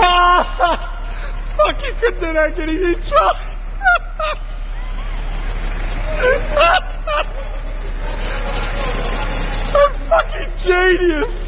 ah, fucking consider getting me drunk. I'm fucking genius.